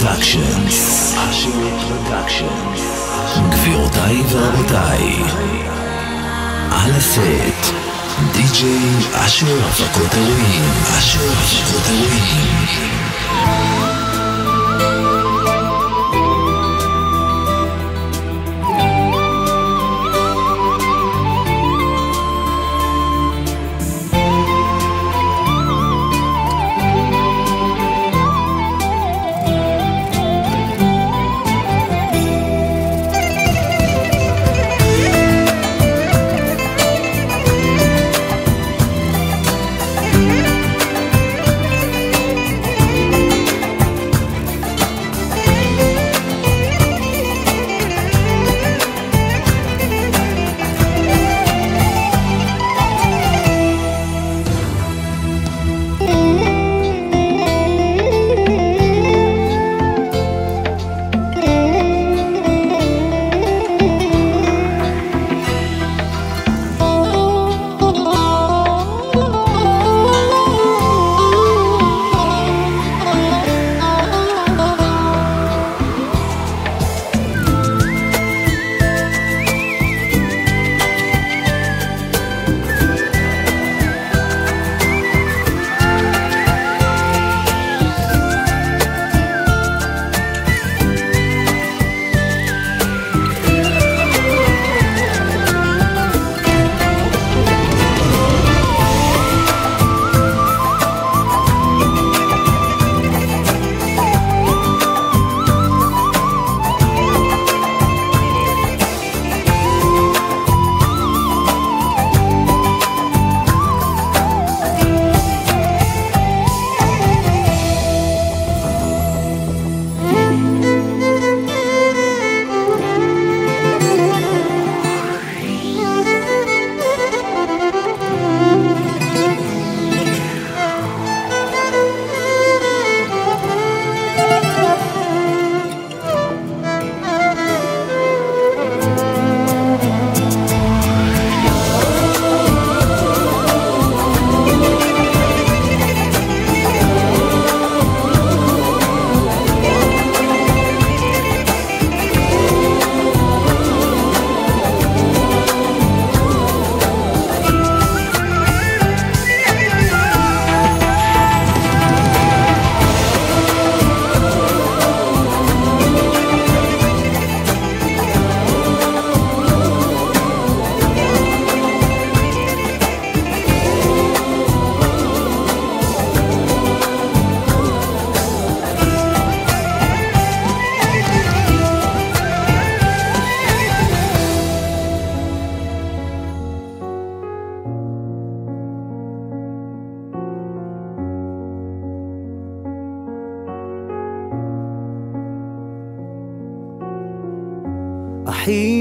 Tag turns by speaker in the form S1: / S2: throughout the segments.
S1: Productions. גבירותיי ורבותיי, על הסט, DJ אשר הפקות אירועים. אשר הפקות אירועים.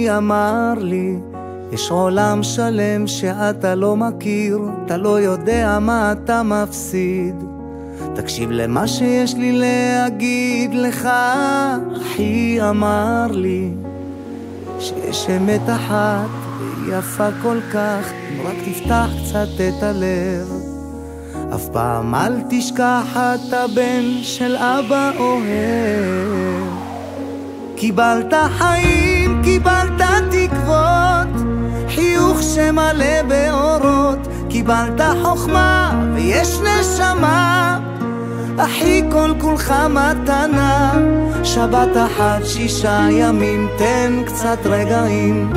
S2: אמר לי, יש עולם שלם שאתה לא מכיר, אתה לא יודע מה אתה מפסיד. תקשיב למה שיש לי להגיד לך, אחי אמר לי, שיש אמת אחת והיא יפה כל כך, אם רק תפתח קצת את הלב. אף פעם אל תשכח אתה בן של אבא אוהב. קיבלת חיים, קיבלת תקוות, חיוך שמלא באורות, קיבלת חוכמה ויש נשמה, אחי כל כולך מתנה, שבת אחת שישה ימים, תן קצת רגעים,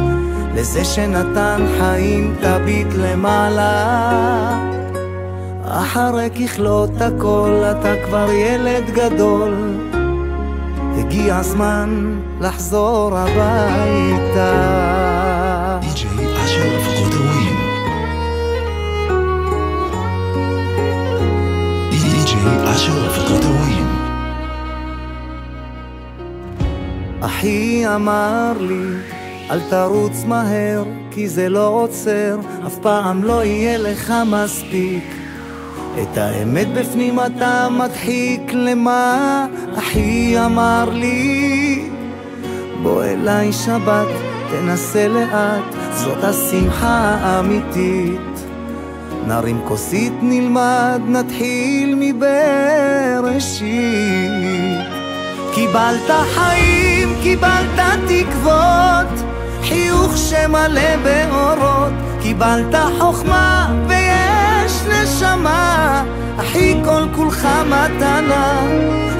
S2: לזה שנתן חיים תביט למעלה. אחרי ככלות הכל אתה כבר ילד גדול הגיע הזמן לחזור הביתה.
S1: אשר אשר.
S2: אחי אמר לי, אל תרוץ מהר, כי זה לא עוצר, אף פעם לא יהיה לך מספיק. את האמת בפנים אתה מדחיק למה אחי אמר לי בוא אליי שבת תנסה לאט, זאת השמחה האמיתית. נרים כוסית, נלמד, נתחיל מבראשית. קיבלת חיים, קיבלת תקוות, חיוך שמלא באורות, קיבלת חוכמה ויש נשמה, אחי כל כולך מתנה.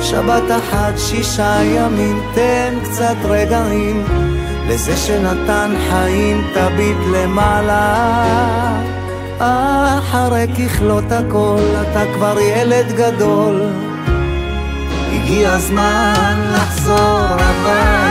S2: שבת אחת שישה ימים, תן קצת רגעים, לזה שנתן חיים תביט למעלה. אחרי ככלות הכל, אתה כבר ילד גדול. הגיע הזמן לחזור הביתה.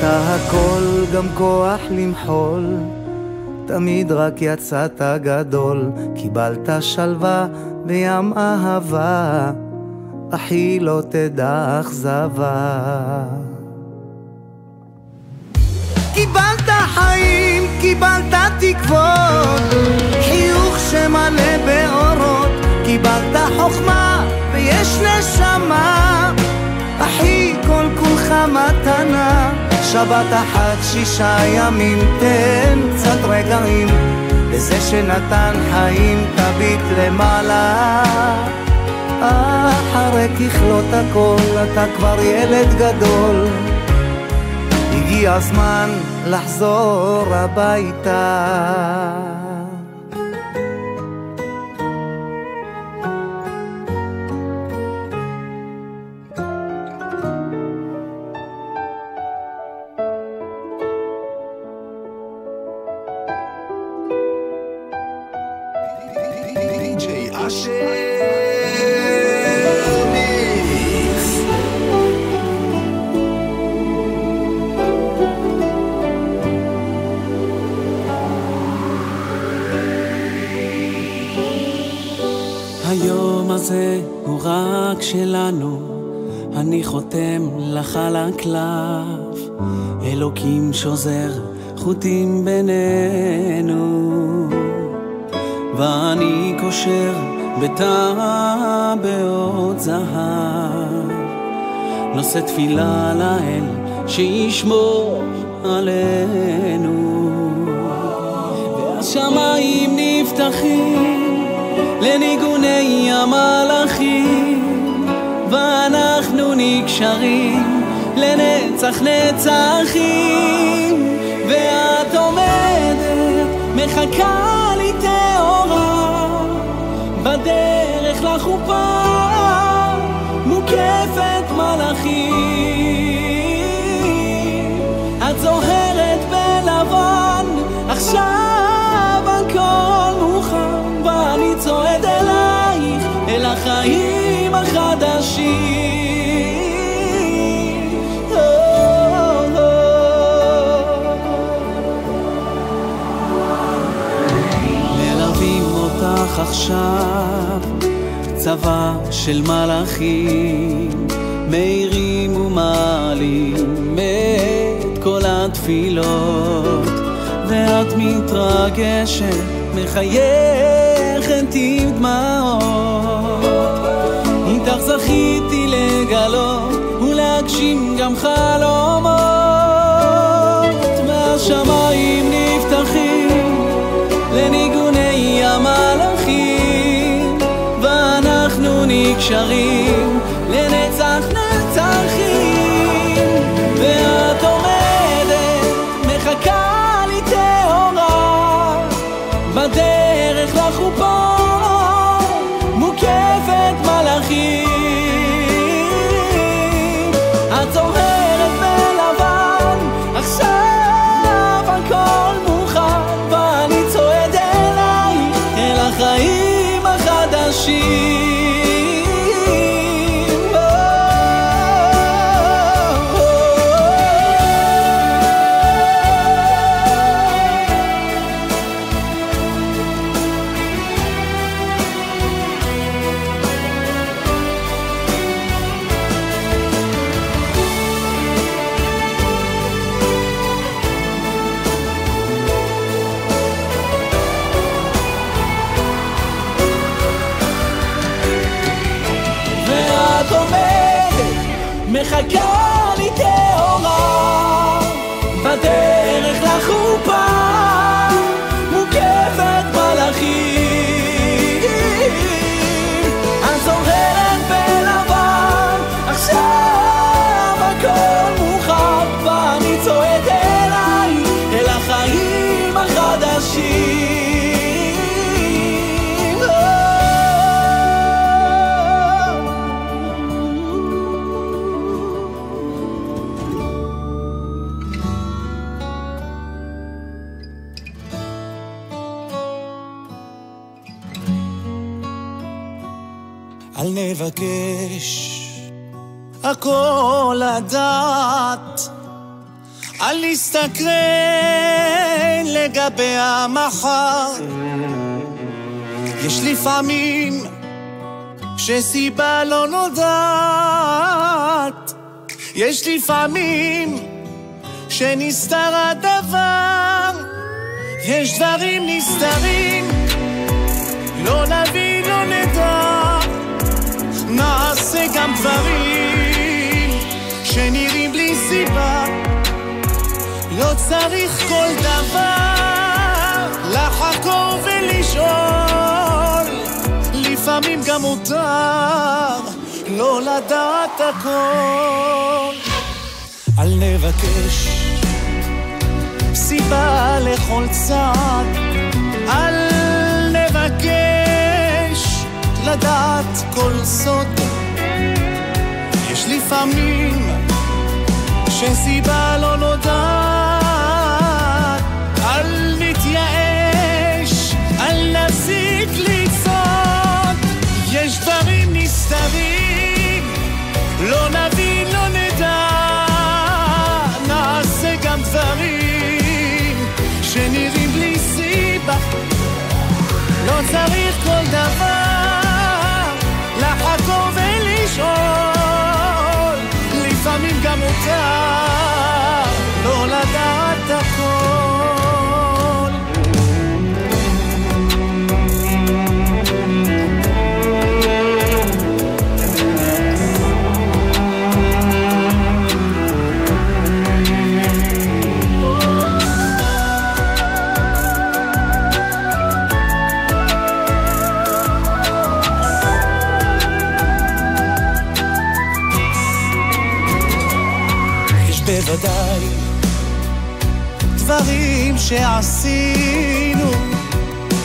S2: קיבלת הכל, גם כוח למחול, תמיד רק יצאת גדול, קיבלת שלווה בים אהבה, אחי לא תדע אכזבה. קיבלת חיים, קיבלת תקוות, חיוך שמלא באורות, קיבלת חוכמה ויש נשמה, אחי כל כולך מתנה, שבת אחת שישה ימים תן קצת רגעים, לזה שנתן חיים תביט למעלה. אחרי ככלות הכל אתה כבר ילד גדול, הגיע הזמן לחזור הביתה.
S3: שוזר חוטים בינינו, ואני קושר בטבעות זהב. נושא תפילה לאל שישמור עלינו. והשמיים נפתחים לניגוני המלאכים, ואנחנו נקשרים לנצח נצחים. ואת עומדת, מחכה לי טהורה, בדרך לחופה, מוקפת מלאכים. את זוהרת עכשיו, צבא של מלאכים, מאירים ומעלים את כל התפילות, ואת מתרגשת, מחייכת עם דמעות. איתך זכיתי לגלות ולהגשים גם חלומות, ואנחנו מחכה הכל
S4: לדעת, אל נסתקרן לגבי המחר. יש לפעמים שסיבה לא נודעת, יש לפעמים שנסתר הדבר, יש דברים נסתרים, לא נבין, לא נדע. נעשה גם דברים שנראים בלי סיבה. לא צריך כל דבר לחקור ולשאול. לפעמים גם מותר לא לדעת הכל. אל נבקש סיבה לכל צעד, אל נבקש לדעת כל סוד. לפעמים שסיבה לא נודעת, אל נתייאש, אל נפסיק לצעוד. יש דברים נסתרים, לא נבין, לא נדע, נעשה גם דברים שנראים בלי סיבה. לא צריך כל דבר לחקור ולשאול, גם מותר דברים שעשינו,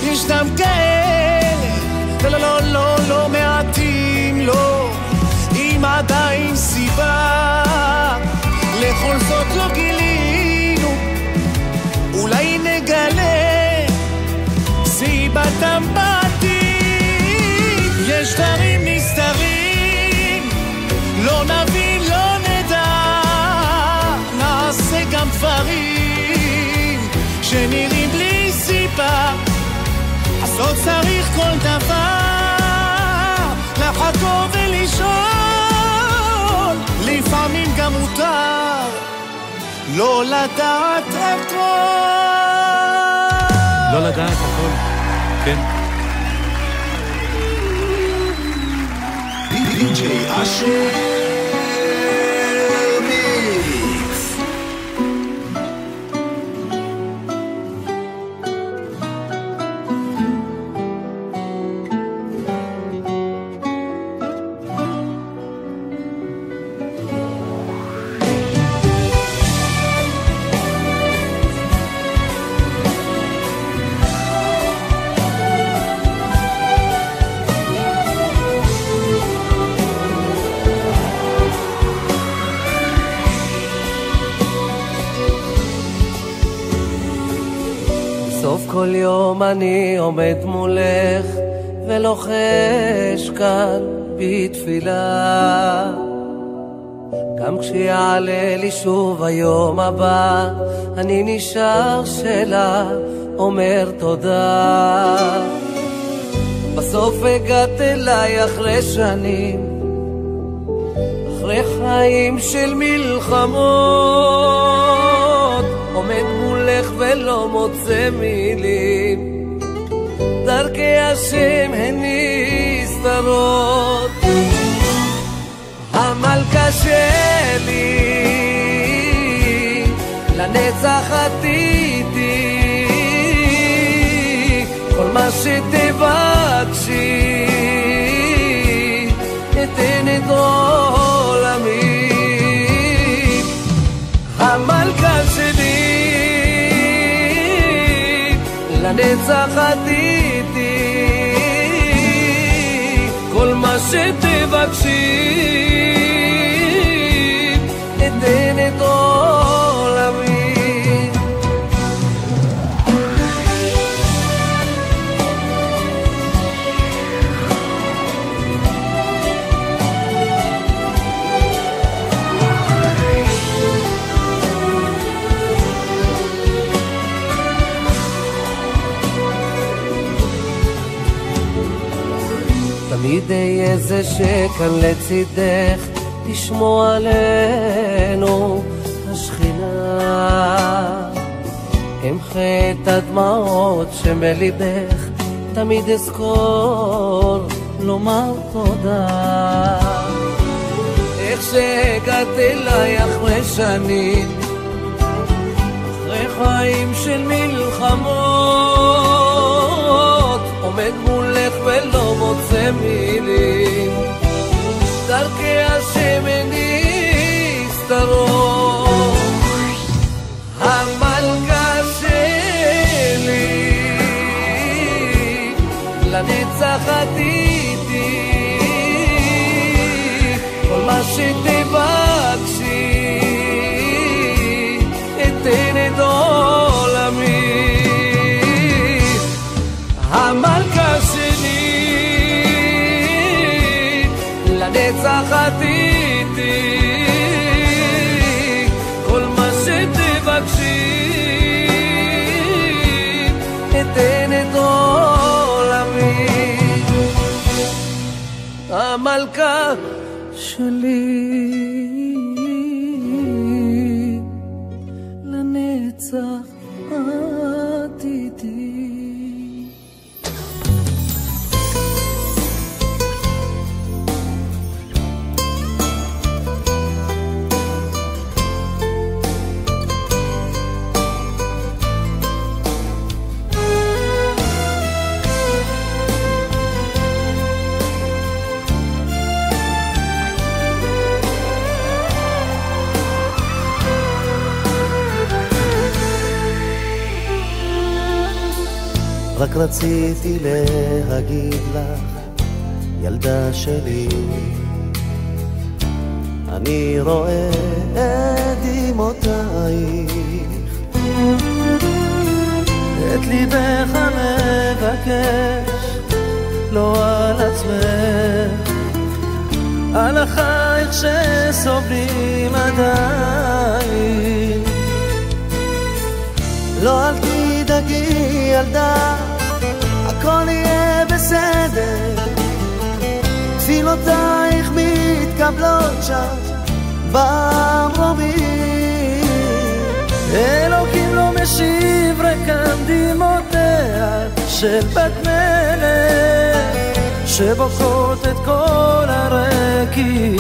S4: ישנם כאלה, שנראים בלי סיבה, אז לא צריך כל דבר לחקור ולשאול, לפעמים גם מותר לא לדעת הכל.
S5: לא לדעת הכל. כן.
S1: די.ג'יי אשר
S6: כל יום אני עומד מולך ולוחש כאן בתפילה. גם כשיעלה לי שוב היום הבא, אני נשאר שלה, אומר תודה. בסוף הגעת אליי אחרי שנים, אחרי חיים של מלחמות, ולא מוצא מילים. דרכי השם הן נסתרות. המלכה שלי, לנצח עתיד לנצח עתידי כל מה שתבקשי תמיד אהיה זה שכאן לצידך תשמור עלינו השכינה. אמחה את הדמעות שמליבך תמיד אזכור לומר תודה. איך שהגעת אליי אחרי שנים אחרי חיים של מלחמות עומד מולך ולא מוצא מילים לנצח עתידי כל מה שתבקשי המלכה שלי
S7: רציתי להגיד לך, ילדה שלי, אני רואה את דמעותייך. את ליבך מבקש, לא על עצמך, על אחייך שסובלים עדיין. לא אל תדאגי ילדה, מתקבלות שם במרומים. אלוקים לא משיב רקם דמעותיה של בת מלך, שבוכות את כל הרקיעים.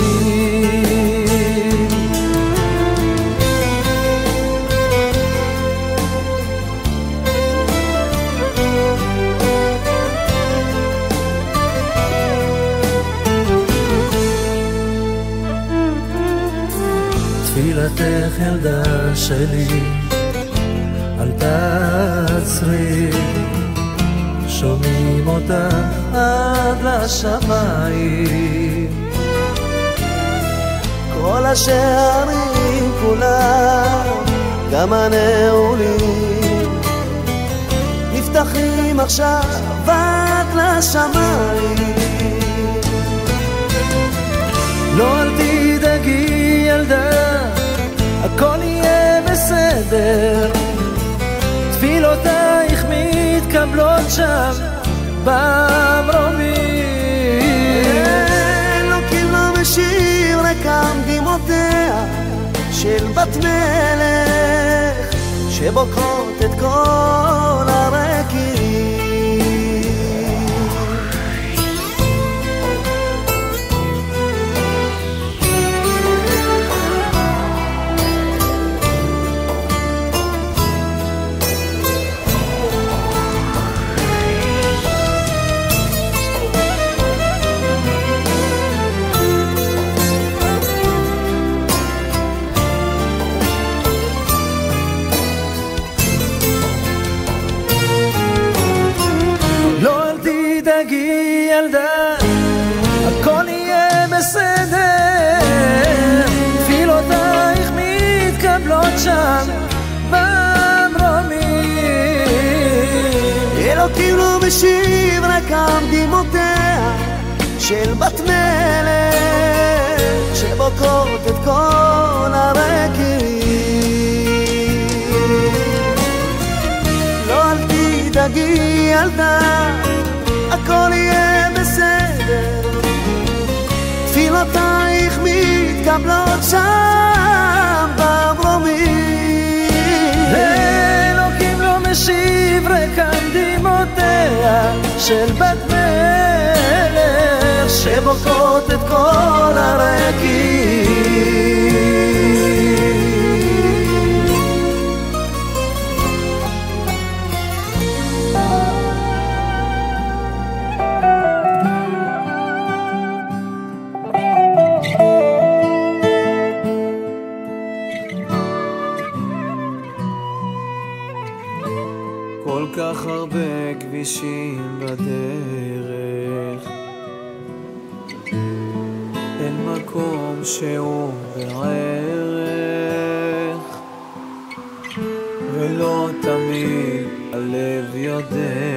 S7: תפילתך ילדה שלי, אל תעצרי, שומעים אותה עד לשמיים. כל השערים כולם, גם הנעולים, נפתחים עכשיו עד לשמיים. לא אל תדאגי ילדה, הכל יהיה בסדר. תפילותייך מתקבלות שם במרומים. אלוקים לא משיב רקם דמעותיה של בת מלך, שבוקעות את כל של בת מלך שבוקרות את כל הרקיעים. לא אל תדאגי ילדה, הכל יהיה בסדר. תפילותייך מתקבלות שם במרומים.
S8: אלוקים לא משיב רקם דמעותיה של בת מלך
S7: שבוקעות את כל הרקיעים.
S8: כל כך הרבה כבישים בדרך
S3: your day.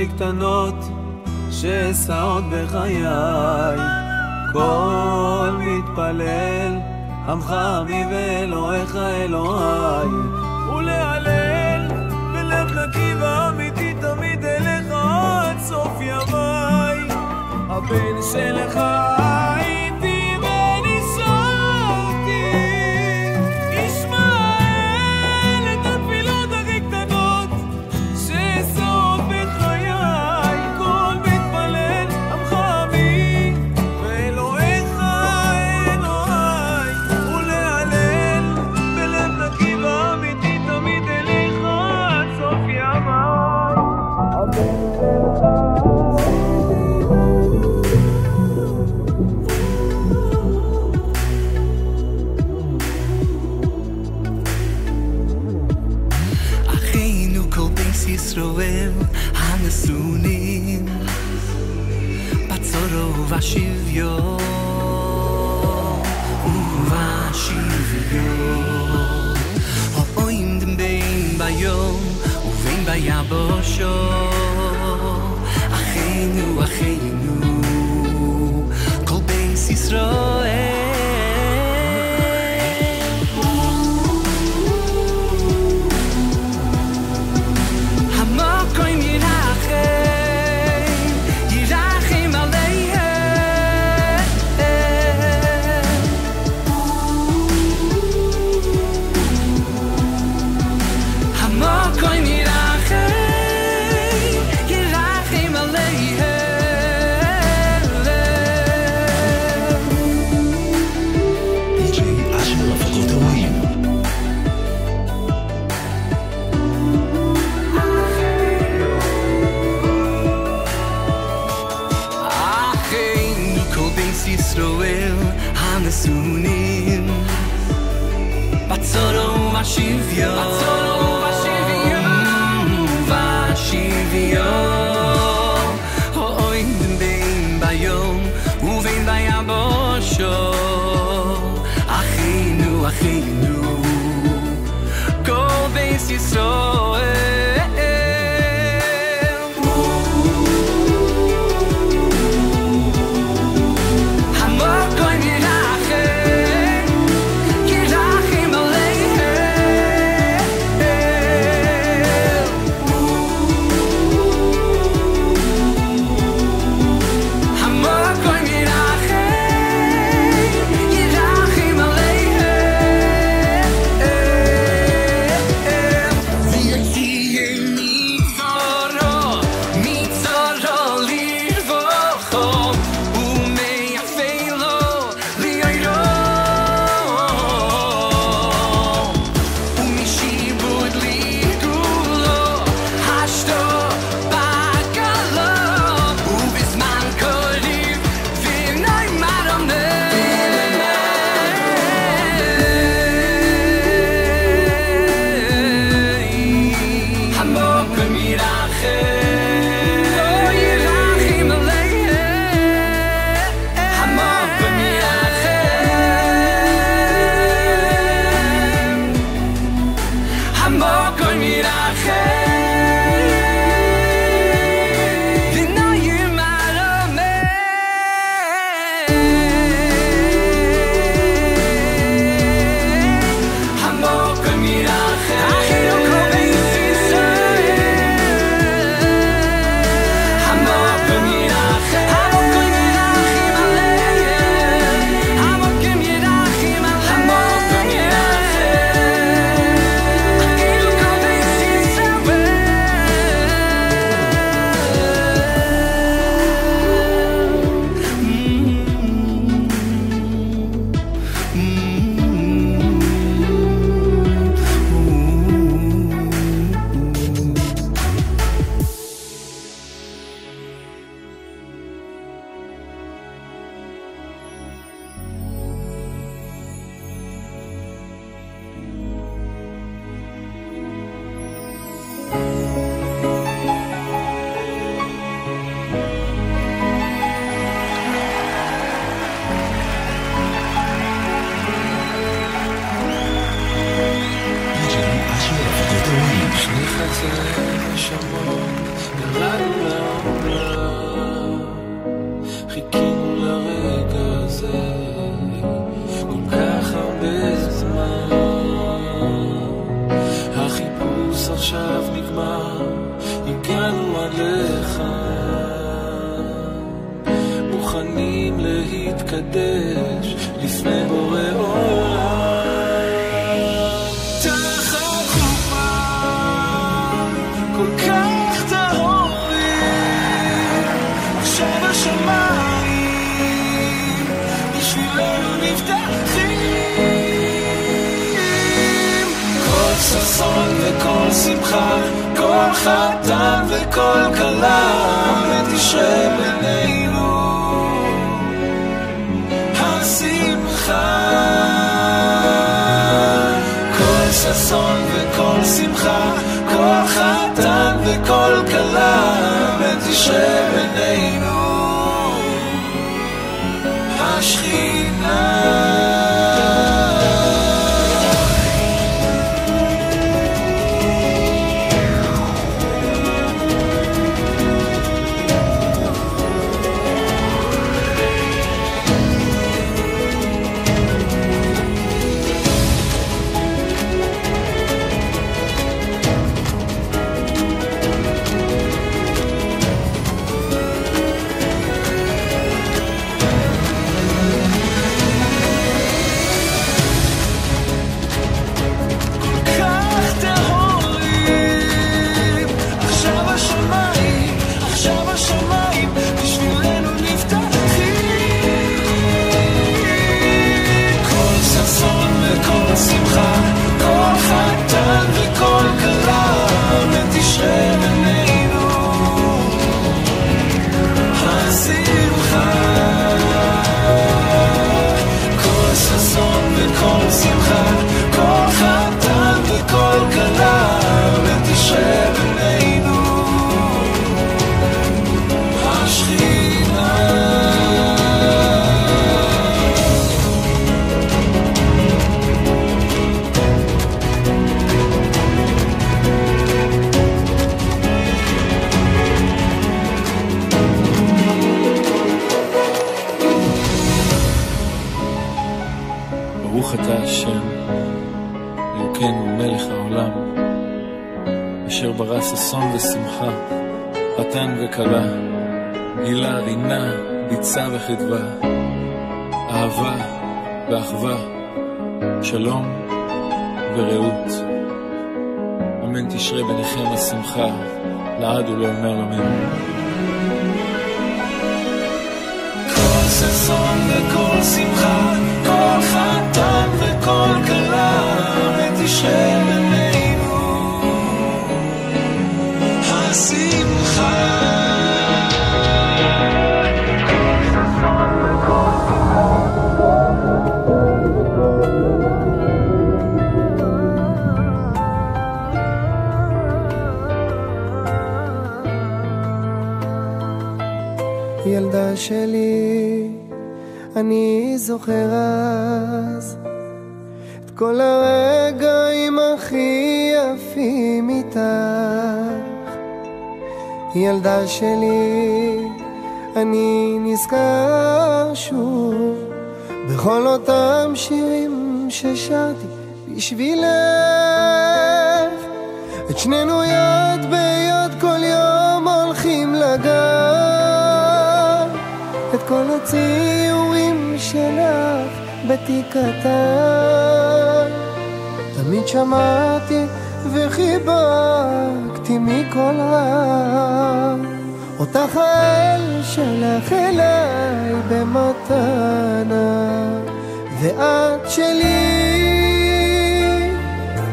S3: הכי קטנות שאסעות בחיי. כל מתפלל, עמך עמי ואלוהיך אלוהי. ולהלל בלב נקי ואמיתי תמיד אליך עד סוף ימיי. הבן שלך ששון וכל שמחה, כל חתן וכל כלה, ותשרה בינינו השמחה. כל ששון וכל שמחה, כל חתן וכל כלה, ותשרה בינינו חתן
S9: וכלה, גילה, רינה, ביצה וחדווה, אהבה ואחווה, שלום ורעות. אמן תשרה ביניכם השמחה, לעד ולעולמי עולמנו.
S3: כל ששון וכל שמחה,
S10: שלי, אני זוכר אז את כל הרגעים הכי יפים איתך. ילדה שלי, אני נזכר שוב בכל אותם שירים ששרתי בשבילך. את שנינו יד ביד הציורים שלך בתיק קטן תמיד שמעתי וחיבקתי מכל רב אותך האל שלח אליי במתנה. ואת שלי.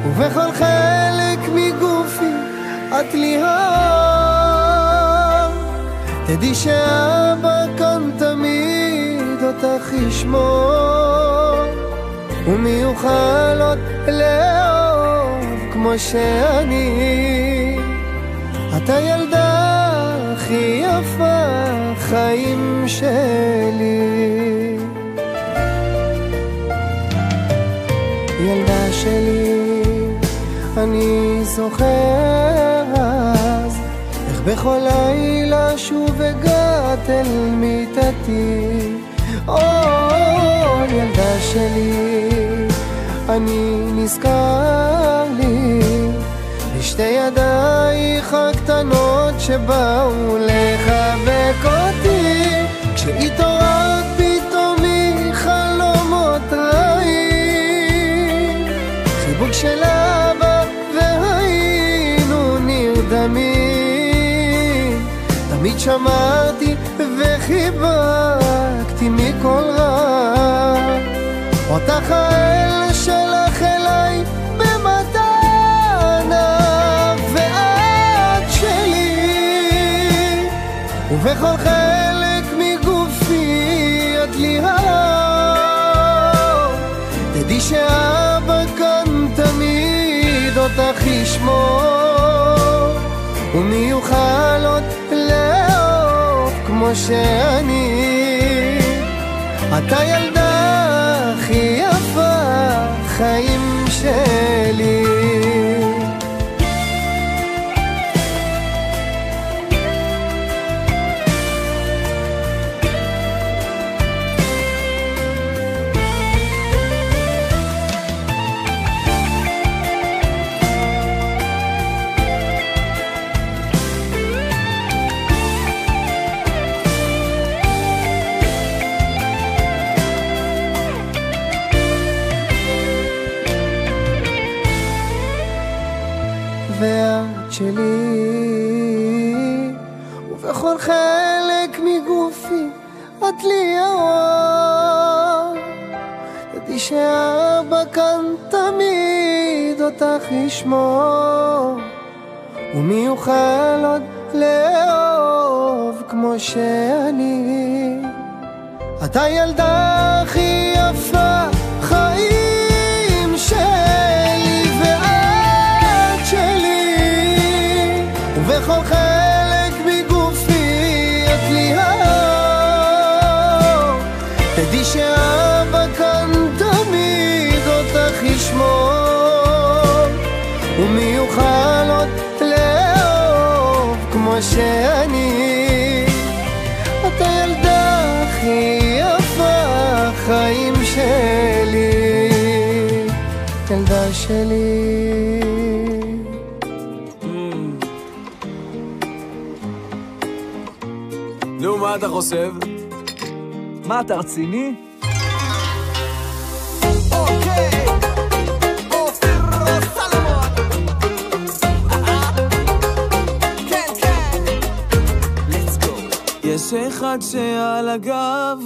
S10: ובכל חלק מגופי את לי העם תדעי שאבא אותך ישמור ומי יוכל עוד לאהוב כמו שאני את הילדה הכי יפה חיים שלי ילדה שלי, אני זוכר אז איך בכל לילה שוב הגעת אל מיטתי. או, ילדה שלי, אני נזכר לי. בשתי ידייך הקטנות שבאו לחבק אותי. כשהתעוררת תמיד שמרתי וחיבקתי מכל רע. אותך האל שלח אליי במתנה ואת שלי. ובכל חלק מגופי את לי תדעי שאבא כאן תמיד אותך ישמור. ומי יוכל עוד לאהוב כמו שאני. אתה ילדה הכי יפה, חיים שלי. אותך ישמור, ומי יוכל עוד לאהוב כמו שאני. אתה ילדה הכי יפה, שאני. את הילדה הכי יפה, חיים שלי, ילדה שלי.
S3: נו, מה אתה חושב?
S11: מה, אתה רציני?
S3: יש אחד שעל הגב,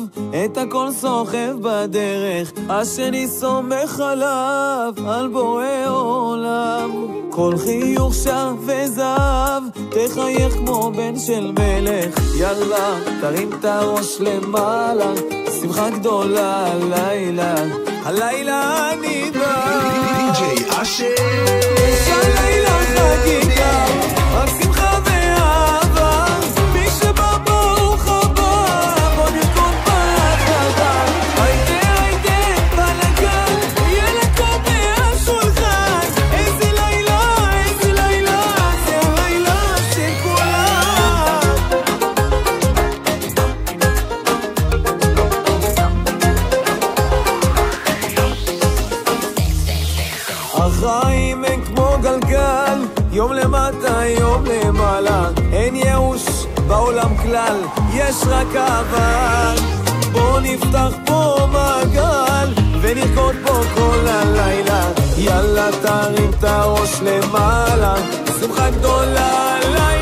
S3: את הכל סוחב בדרך, השני סומך עליו, על בורא עולם. כל חיוך שווה זהב, תחייך כמו בן של מלך. יאללה, תרים את הראש למעלה, שמחה גדולה הלילה. הלילה אני בא.
S1: די.ג'יי אשר.
S3: יש הלילה חגיגה, למטה, יום למעלה. אין ייאוש בעולם כלל, יש רק אהבה. בוא נפתח פה מעגל, ונרקוד פה כל הלילה. יאללה, תרים את הראש למעלה, שמחה גדולה הלילה.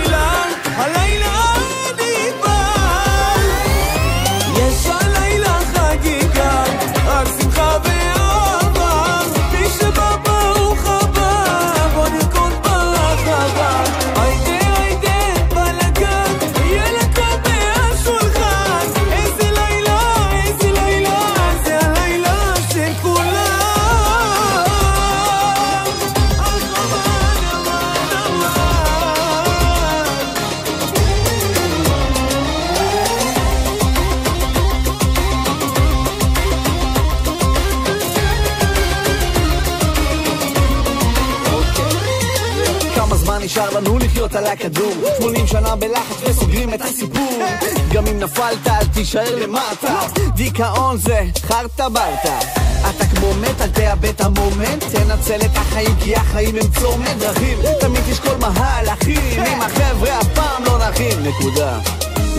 S12: תישאר למטה. דיכאון זה חרטה ברטה אתה כמו מת, אל תאבד את המומנט תנצל את החיים כי החיים הם צומת דרכים. תמיד תשקול מהלכים עם החבר'ה אף פעם לא נחים נקודה.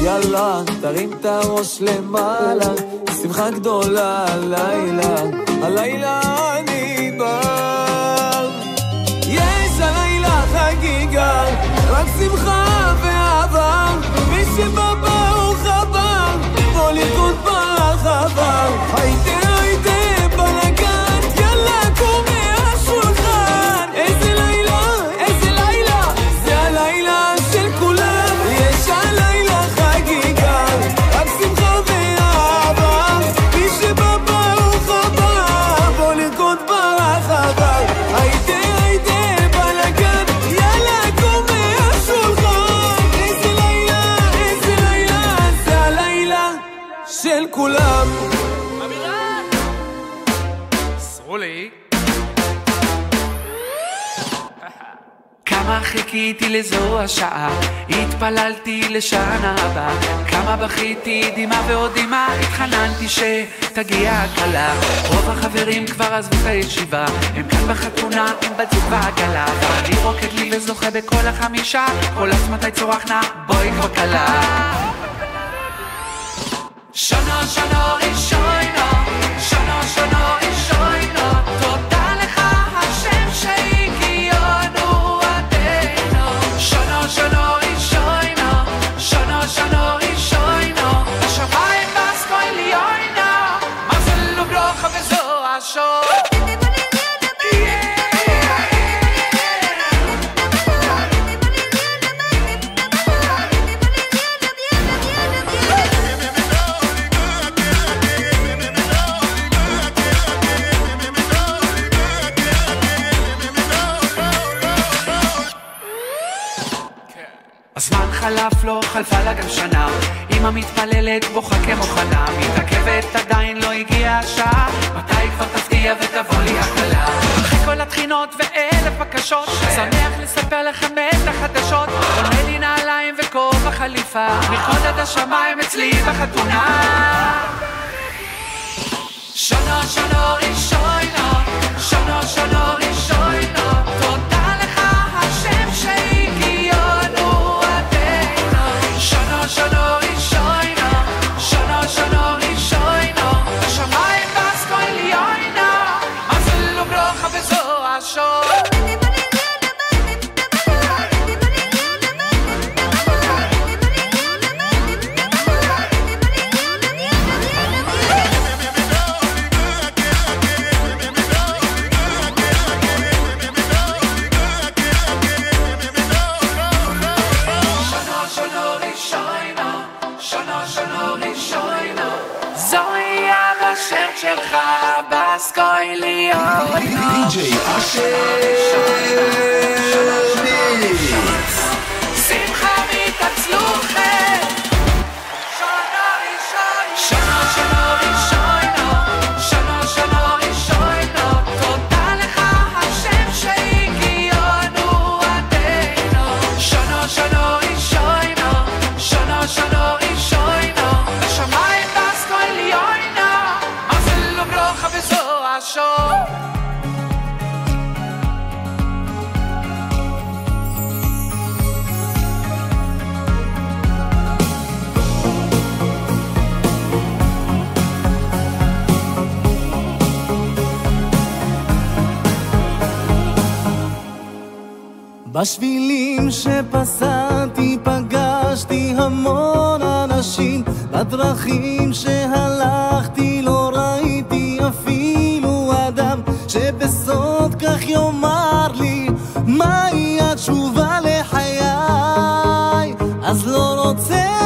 S3: יאללה, תרים את הראש למעלה, שמחה גדולה הלילה, הלילה אני בא. יש הלילה חגיגה, רק שמחה ואהבה, מי שבא של כולם. סרולי.
S13: כמה חיכיתי לזו השעה, התפללתי לשנה הבאה, כמה בכיתי דמעה ועוד דמעה, התחננתי שתגיע הקלה. רוב החברים כבר עזבו את הישיבה, הם כאן בחתונה עם בת זוג ועגלה, ואני רוקד לי וזוכה בכל החמישה, כל עצמתי צורחנה, בואי כבר קלה. שנה שנה ראשונה, שנה שנה ראשונה, חלף לו, חלפה לה גם שנה. אמא מתפללת, בוכה כמו חנה מתעכבת, עדיין לא הגיעה השעה. מתי כבר תפתיע ותבוא לי הקלה? אחרי כל התחינות ואלף בקשות שמח לספר לכם את החדשות. קונה לי נעליים וכובע חליפה. לרקוד עד השמיים אצלי בחתונה. שנה שנה ראשונה, שנה שנה
S7: בדרכים שהלכתי לא ראיתי אפילו אדם שבסוד כך יאמר לי מהי התשובה לחיי? אז לא רוצה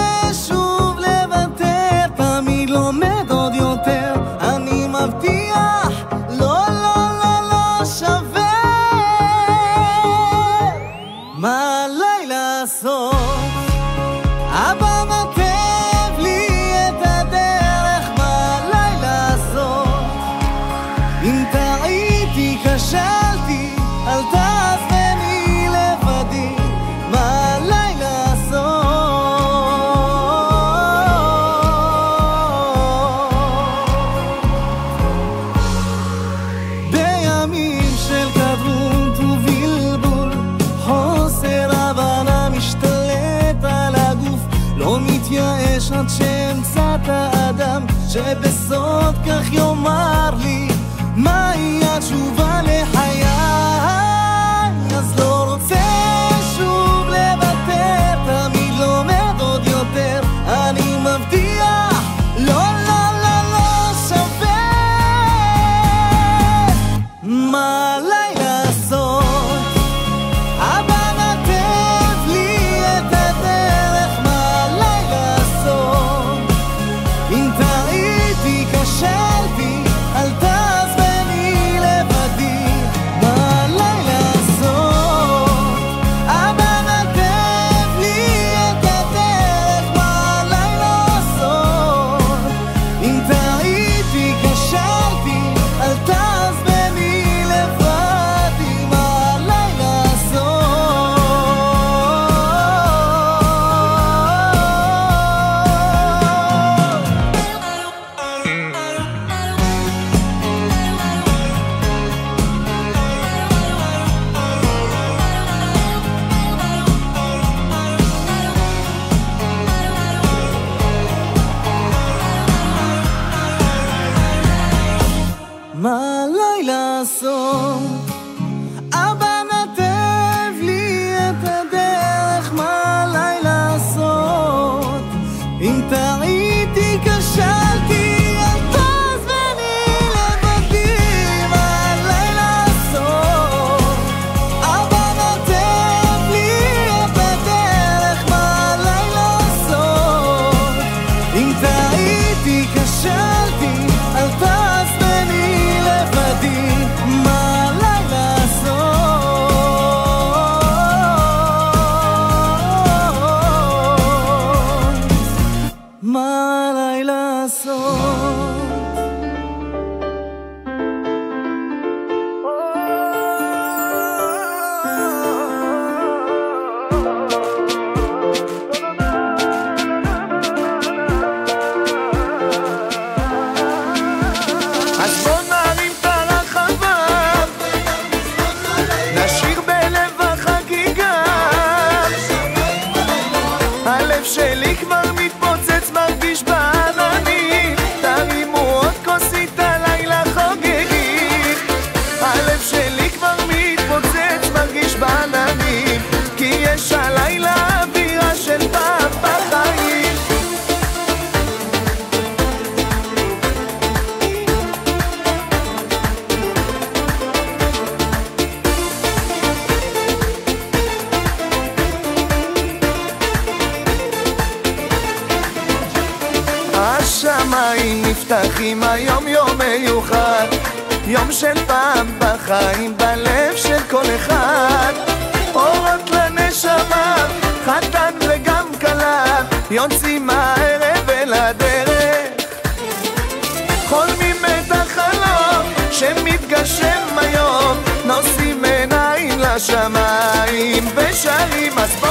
S7: שרים, אז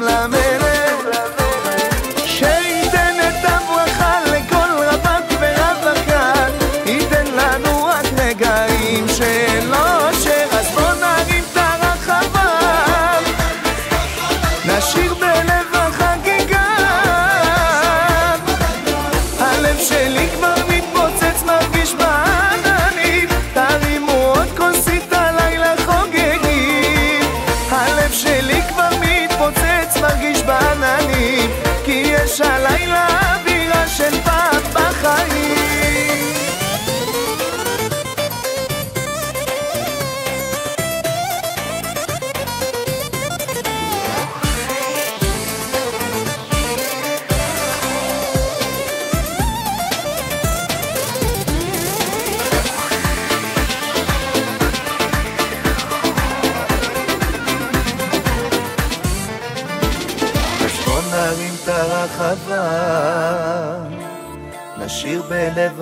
S2: la mela.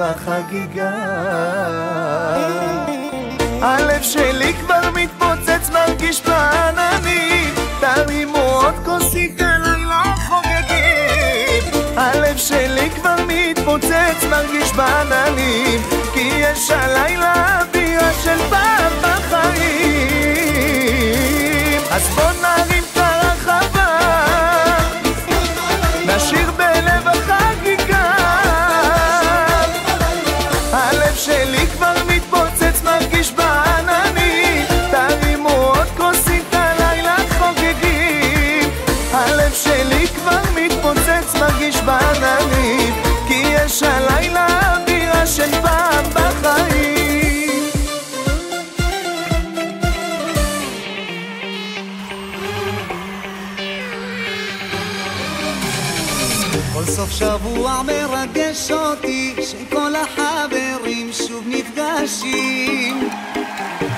S2: החגיגה. הלב שלי כבר מתפוצץ, מרגיש
S7: בענק מרגש אותי שכל החברים שוב נפגשים.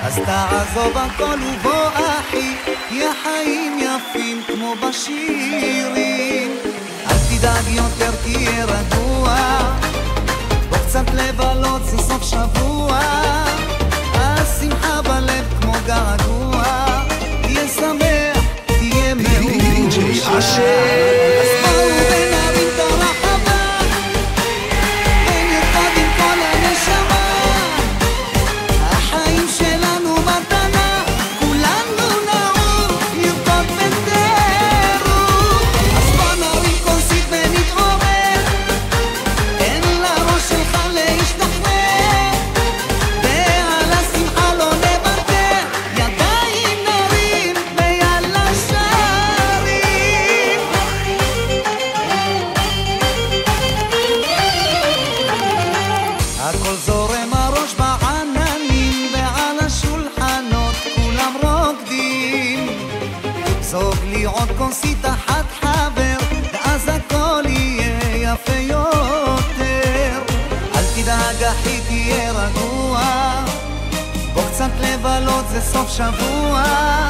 S7: אז תעזוב הכל ובוא אחי, כי החיים יפים כמו בשירים. אל תדאג יותר תהיה רגוע, בוא קצת לבלות זה סוף שבוע. השמחה בלב כמו געגוע, תהיה שמח, תהיה מאושר. 让不安